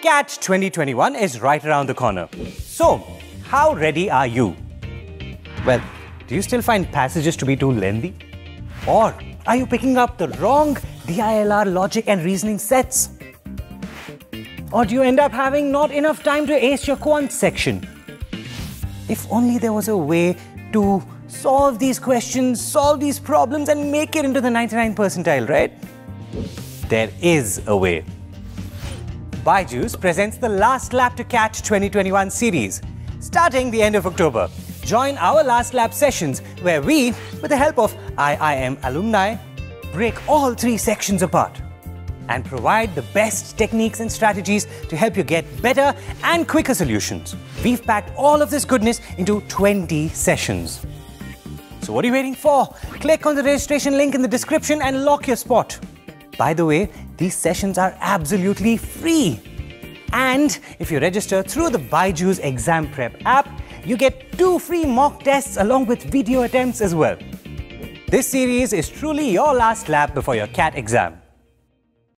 CAT 2021 is right around the corner. So, how ready are you? Well, do you still find passages to be too lengthy? Or are you picking up the wrong DILR logic and reasoning sets? Or do you end up having not enough time to ace your quant section? If only there was a way to solve these questions, solve these problems, and make it into the 99 percentile, right? There is a way. Byju's presents the Last Lap to CAT 2021 series, starting the end of October. Join our Last Lap sessions where we, with the help of IIM alumni, break all three sections apart and provide the best techniques and strategies to help you get better and quicker solutions. We've packed all of this goodness into 20 sessions. So what are you waiting for? Click on the registration link in the description and lock your spot. By the way, these sessions are absolutely free. And if you register through the Byju's Exam Prep app, you get two free mock tests along with video attempts as well. This series is truly your last lap before your CAT exam.